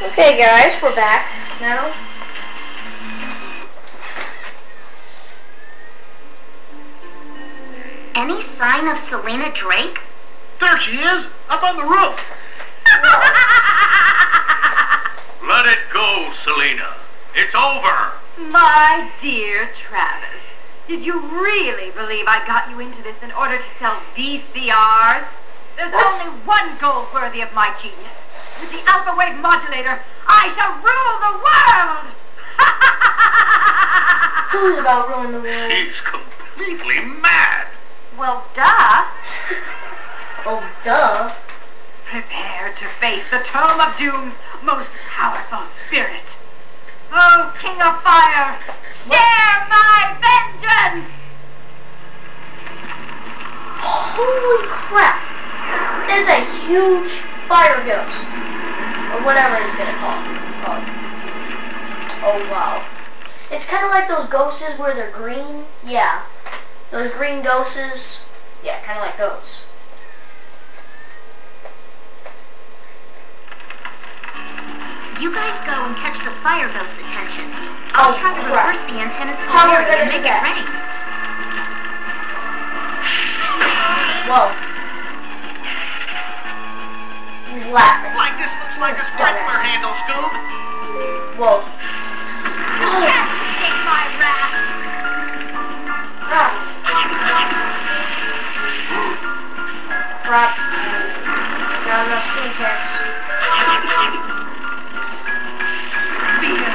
Okay, guys, we're back now. Any sign of Selena Drake? There she is, up on the roof. Let it go, Selena. It's over. My dear Travis, did you really believe I got you into this in order to sell VCRs? There's What's- only one goal worthy of my genius. With the alpha wave modulator, I shall rule the world! It's always about ruining the world. She's completely mad. well, duh. Oh, duh. Prepare to face the Tome of Doom's most powerful spirit. Oh, King of Fire, share my vengeance! Holy crap! There's a huge fire ghost. Whatever it's gonna call called. Oh wow. It's kind of like those ghosts where they're green. Yeah. Those green ghosts. Yeah, kind of like those. You guys go and catch the fire ghost's attention. I'll Oh, try to reverse the antenna's How are we polarity and make that? it rain. Whoa. He's laughing. Like like a sprinkler handle, Scoob. Whoa. My wrath! Ah. Crap. Not enough skin checks. Feel the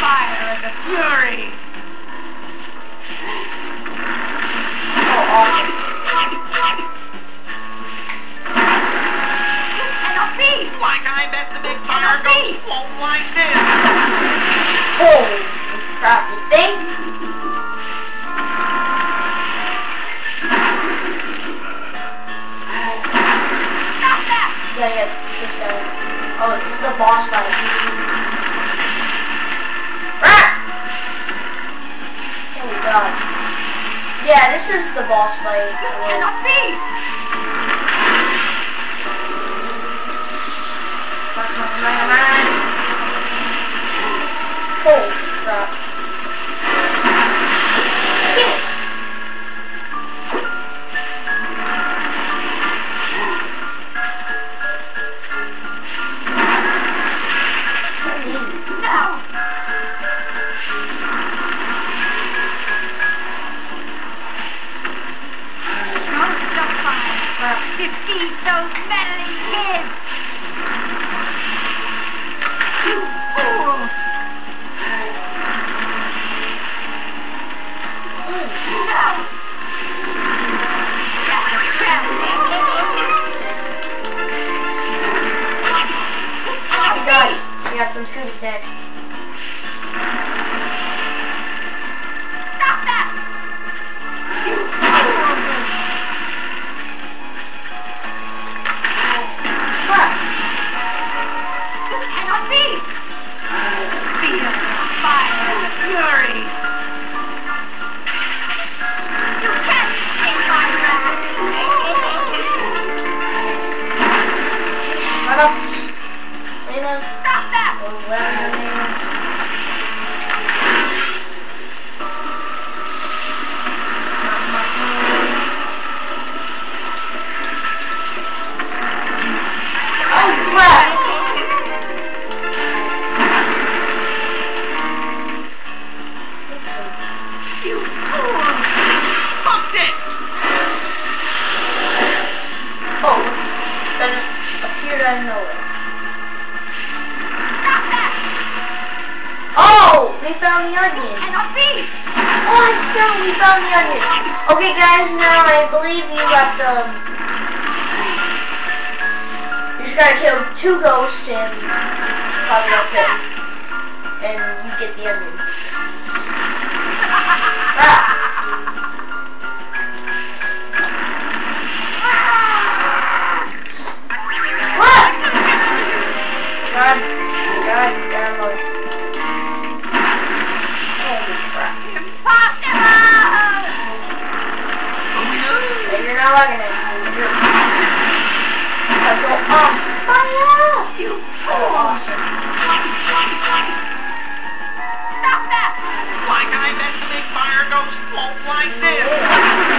fire and the fury! Oh, awesome. Like I bet the big fire ghost won't like this. Holy crap, you think? Stop that! Yeah, yeah, this guy. Oh, this is the boss fight. Oh my god. Yeah, this is the boss fight. This cannot be! Come on, come on, come on. The onion. Awesome, we found the onion. Okay, guys, now I believe you to. um, You just gotta kill two ghosts and probably that's it. And you get the onion. Ah!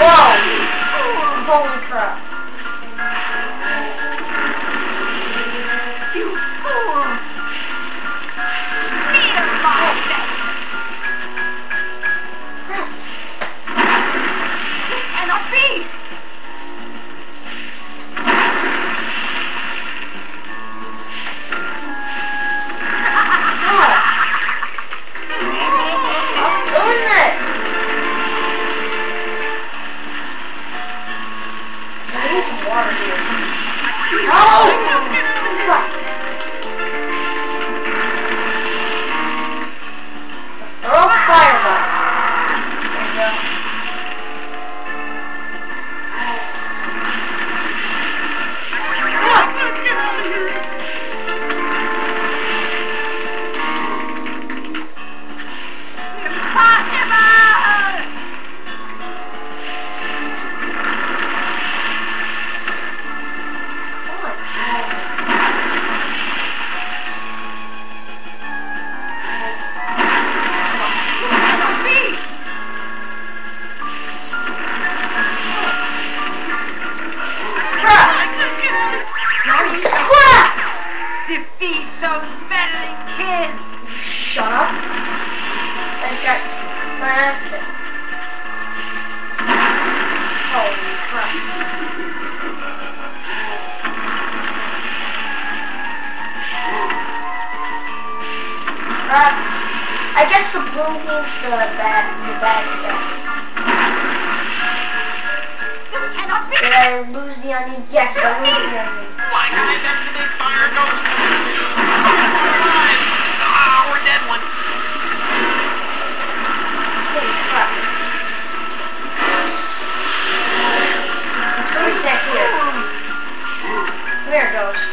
Uau! don't. Did I lose the onion? Yes, I lose the onion. Why can I detonate fire ghost? Ah, we're dead. Holy crap. Here. There goes.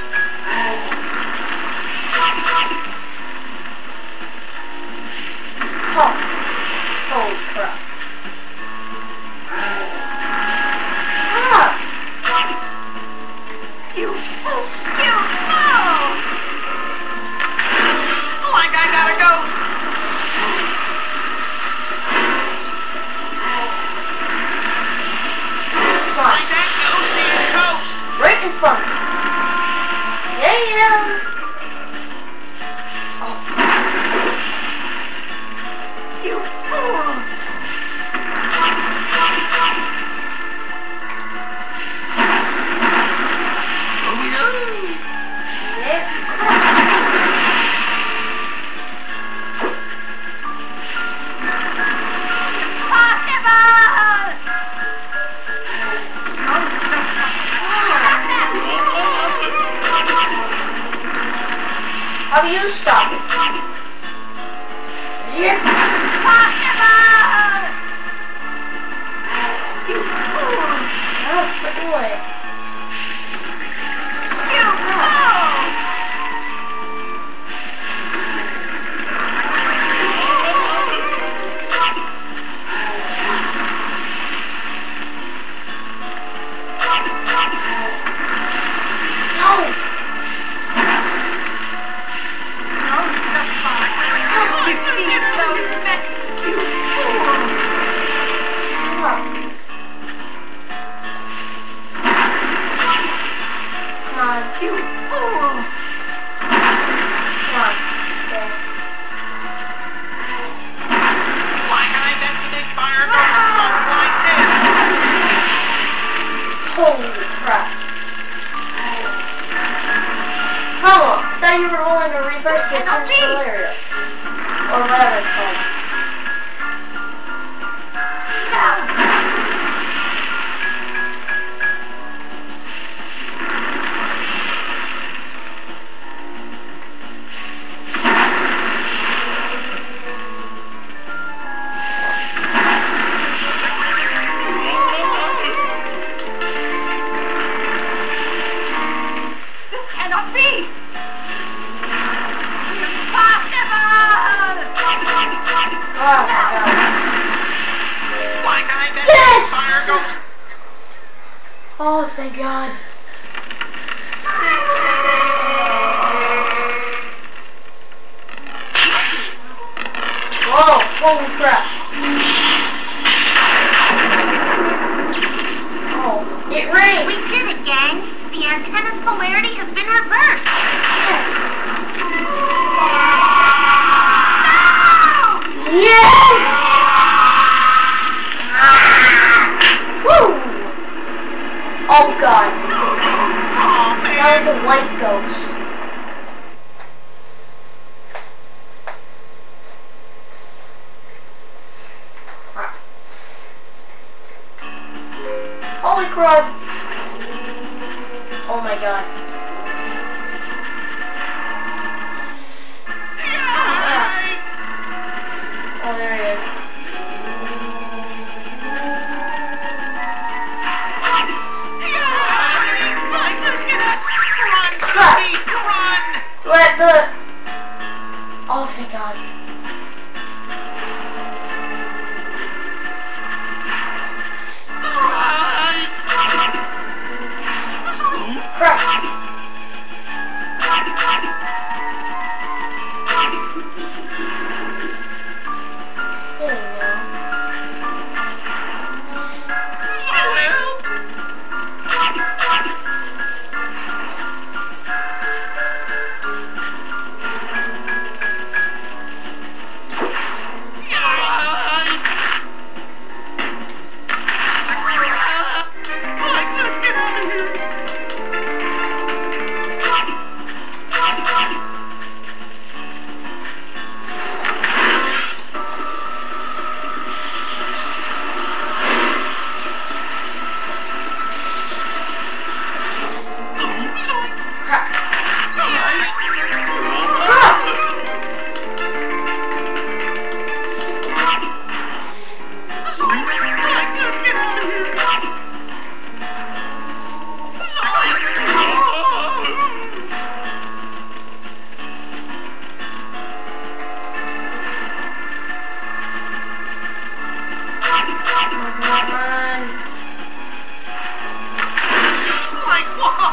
fun. Oh, thank God. Oh, holy crap. Oh, it rained. We did it, gang. The antenna's polarity has been reversed. Was a white ghost. Holy crap! Oh my god.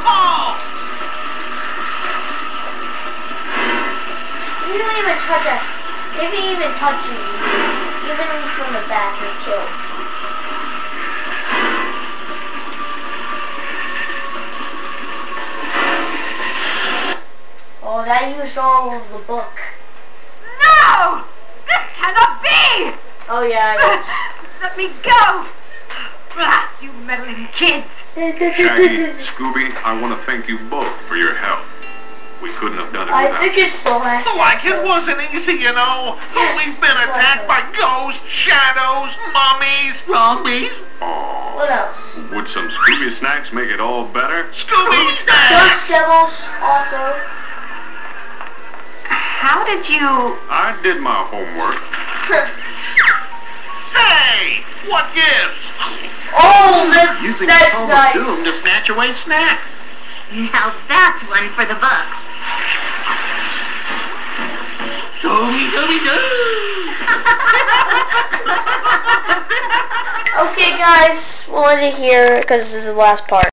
Like! You didn't even touch it. If he even touched you, even from the back, you're killed. Oh, that used all of the book. No! This cannot be! Oh yeah, Let me go! Ah, you meddling kids! Shaggy, it is. Scooby, I want to thank you both for your help. We couldn't have done it I without think you. it's the last Oh, Like it wasn't easy, you know. Yes, We've been attacked by ghosts, shadows, mummies, zombies, Aw. What else? Would some Scooby snacks make it all better? Scooby snacks. Dust Devils also. How did you... I did my homework. Hey, what gives? Oh, that's, Using that's the nice. of Doom to snatch away snacks. Now that's one for the books. Doo. Okay, guys, we'll end it here because this is the last part.